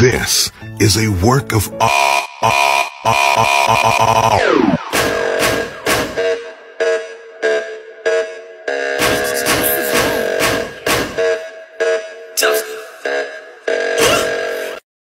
This is a work of art. Just